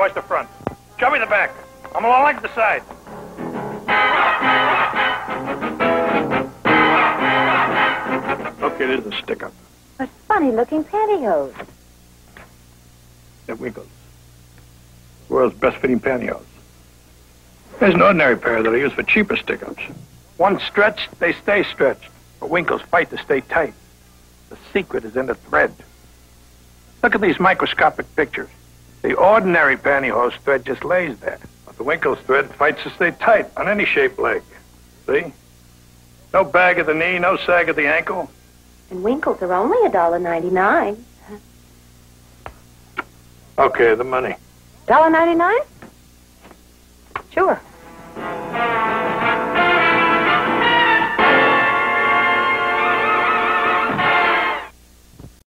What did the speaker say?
wash the front. Show me the back. I'm gonna like the side. Okay, there's a stick-up. What funny-looking pantyhose. At Winkels. World's best-fitting pantyhose. There's an ordinary pair that I use for cheaper stick-ups. One stretched, they stay stretched. But Winkels fight to stay tight. The secret is in the thread. Look at these microscopic pictures. The ordinary pantyhose thread just lays there. But the Winkels thread fights to stay tight on any shaped leg. See? No bag at the knee, no sag at the ankle. And Winkels are only a dollar ninety-nine. Okay, the money. Dollar ninety-nine? Sure.